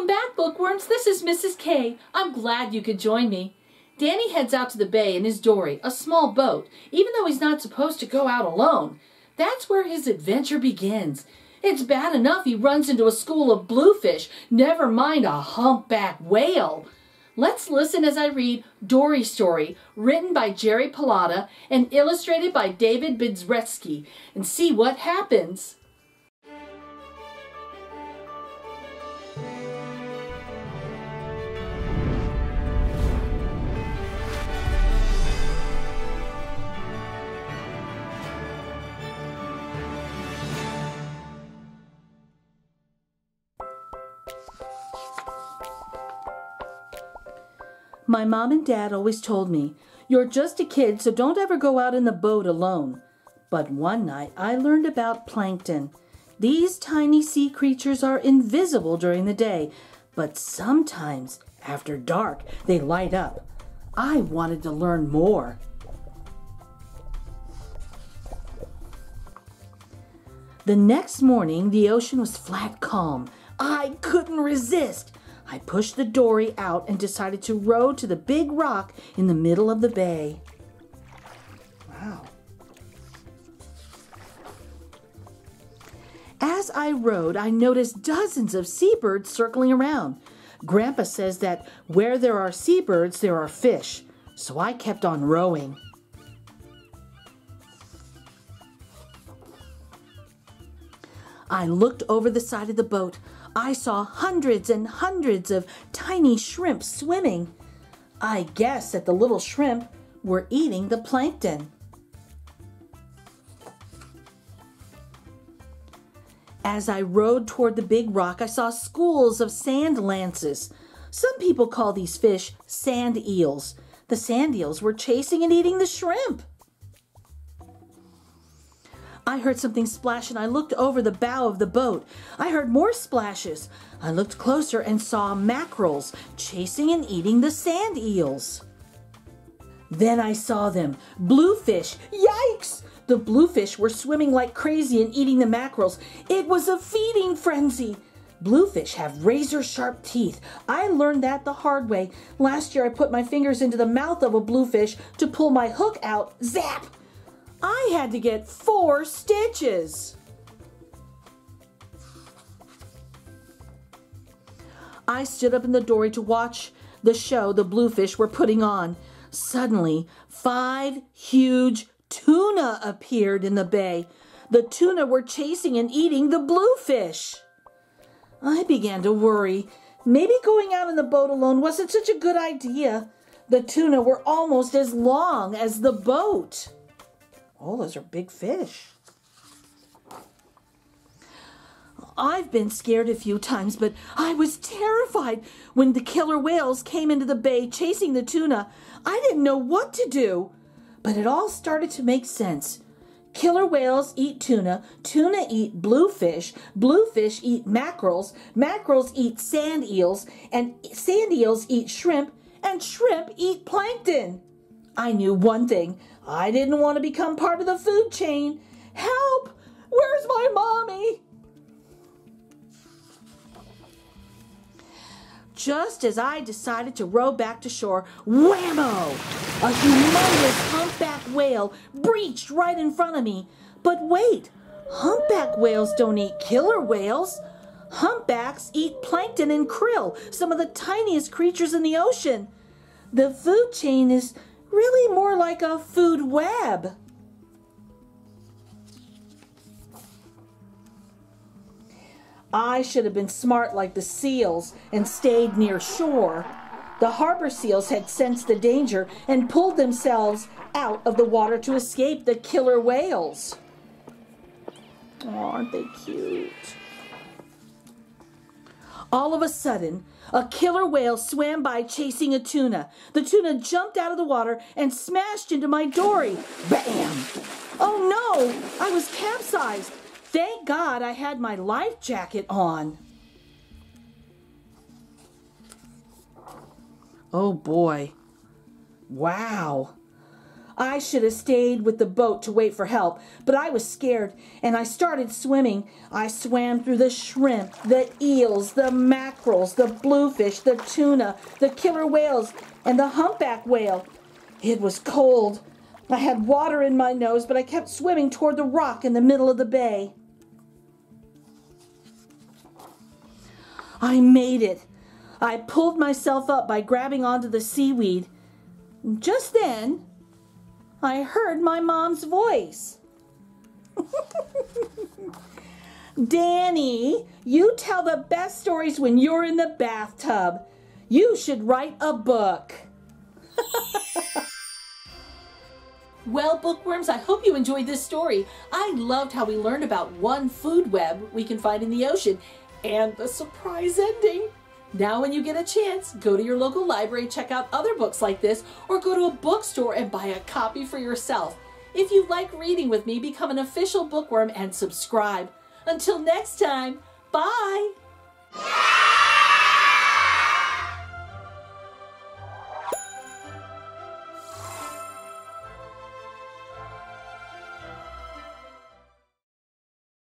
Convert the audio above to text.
Welcome back, bookworms. This is Mrs. K. I'm glad you could join me. Danny heads out to the bay in his dory, a small boat, even though he's not supposed to go out alone. That's where his adventure begins. It's bad enough he runs into a school of bluefish, never mind a humpback whale. Let's listen as I read Dory Story, written by Jerry Pallotta and illustrated by David Biedrzycki, and see what happens. My mom and dad always told me, You're just a kid, so don't ever go out in the boat alone. But one night I learned about plankton. These tiny sea creatures are invisible during the day, but sometimes after dark they light up. I wanted to learn more. The next morning, the ocean was flat calm. I couldn't resist. I pushed the dory out and decided to row to the big rock in the middle of the bay. Wow. As I rowed, I noticed dozens of seabirds circling around. Grandpa says that where there are seabirds, there are fish. So I kept on rowing. I looked over the side of the boat. I saw hundreds and hundreds of tiny shrimp swimming. I guess that the little shrimp were eating the plankton. As I rowed toward the big rock, I saw schools of sand lances. Some people call these fish sand eels. The sand eels were chasing and eating the shrimp. I heard something splash and I looked over the bow of the boat. I heard more splashes. I looked closer and saw mackerels chasing and eating the sand eels. Then I saw them. Bluefish. Yikes! The bluefish were swimming like crazy and eating the mackerels. It was a feeding frenzy. Bluefish have razor sharp teeth. I learned that the hard way. Last year I put my fingers into the mouth of a bluefish to pull my hook out. Zap! I had to get four stitches. I stood up in the dory to watch the show the bluefish were putting on. Suddenly, five huge tuna appeared in the bay. The tuna were chasing and eating the bluefish. I began to worry. Maybe going out in the boat alone wasn't such a good idea. The tuna were almost as long as the boat. Oh, those are big fish. I've been scared a few times, but I was terrified when the killer whales came into the bay chasing the tuna. I didn't know what to do, but it all started to make sense. Killer whales eat tuna, tuna eat bluefish, bluefish eat mackerels, mackerels eat sand eels, and sand eels eat shrimp, and shrimp eat plankton. I knew one thing I didn't want to become part of the food chain. Help! Where's my mommy? Just as I decided to row back to shore, whammo! A humongous humpback whale breached right in front of me. But wait, humpback whales don't eat killer whales. Humpbacks eat plankton and krill, some of the tiniest creatures in the ocean. The food chain is really more like a food web. I should have been smart like the seals and stayed near shore. The harbor seals had sensed the danger and pulled themselves out of the water to escape the killer whales. Oh, aren't they cute? All of a sudden, a killer whale swam by chasing a tuna. The tuna jumped out of the water and smashed into my dory. Bam! Oh no! I was capsized. Thank God I had my life jacket on. Oh boy. Wow. I should have stayed with the boat to wait for help, but I was scared and I started swimming. I swam through the shrimp, the eels, the mackerels, the bluefish, the tuna, the killer whales, and the humpback whale. It was cold. I had water in my nose, but I kept swimming toward the rock in the middle of the bay. I made it. I pulled myself up by grabbing onto the seaweed. Just then, I heard my mom's voice. Danny, you tell the best stories when you're in the bathtub. You should write a book. well, bookworms, I hope you enjoyed this story. I loved how we learned about one food web we can find in the ocean and the surprise ending. Now, when you get a chance, go to your local library, check out other books like this, or go to a bookstore and buy a copy for yourself. If you like reading with me, become an official bookworm and subscribe. Until next time, bye!